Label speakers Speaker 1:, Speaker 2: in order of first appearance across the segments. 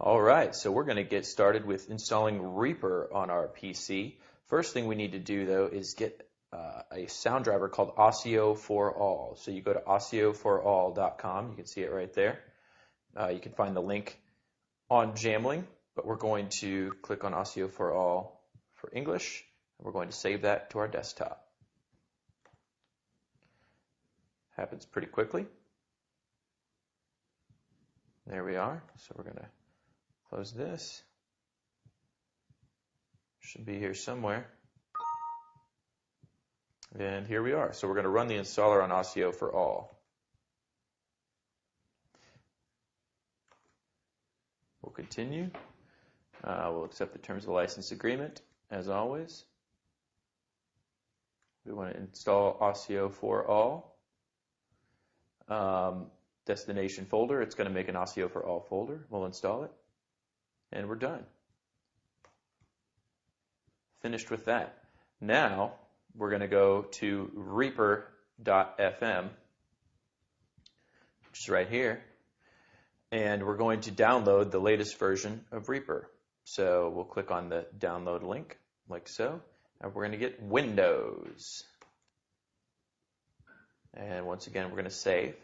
Speaker 1: All right, so we're going to get started with installing Reaper on our PC. First thing we need to do though is get uh, a sound driver called ASIO for All. So you go to ASIO4ALL.com, you can see it right there. Uh, you can find the link on Jamling, but we're going to click on ASIO for All for English, and we're going to save that to our desktop. Happens pretty quickly. There we are. So we're going to close this. Should be here somewhere. And here we are. So we're going to run the installer on ASIO for all. We'll continue. Uh, we'll accept the terms of the license agreement, as always. We want to install ASIO for all. Um, destination folder, it's going to make an ASIO for all folder. We'll install it. And we're done. Finished with that. Now, we're going to go to reaper.fm, which is right here, and we're going to download the latest version of Reaper. So we'll click on the download link, like so, and we're going to get Windows. And once again, we're going to save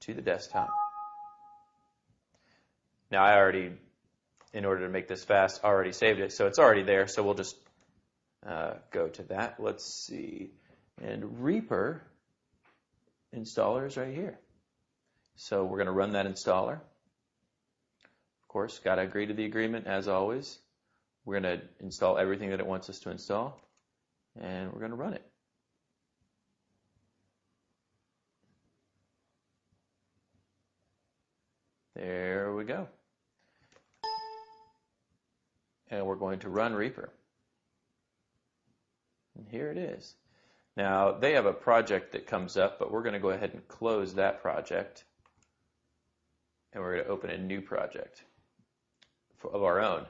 Speaker 1: to the desktop. Now I already, in order to make this fast, already saved it, so it's already there, so we'll just uh, go to that. Let's see. And Reaper installer is right here. So we're going to run that installer. Of course, got to agree to the agreement as always. We're going to install everything that it wants us to install, and we're going to run it. There we go. And we're going to run Reaper. And here it is. Now, they have a project that comes up, but we're going to go ahead and close that project. And we're going to open a new project of our own.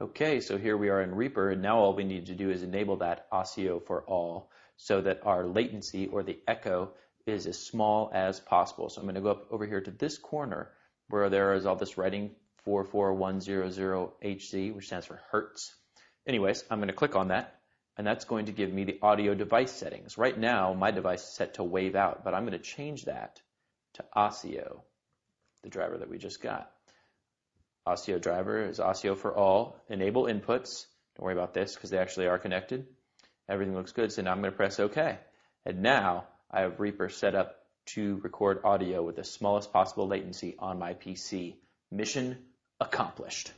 Speaker 1: Okay, so here we are in Reaper, and now all we need to do is enable that ASIO for all so that our latency or the echo is as small as possible. So I'm going to go up over here to this corner where there is all this writing 44100HZ, which stands for Hertz. Anyways, I'm going to click on that and that's going to give me the audio device settings. Right now, my device is set to wave out, but I'm going to change that to ASIO, the driver that we just got. ASIO driver is ASIO for all. Enable inputs. Don't worry about this because they actually are connected. Everything looks good, so now I'm going to press OK. And now I have Reaper set up to record audio with the smallest possible latency on my PC. Mission accomplished.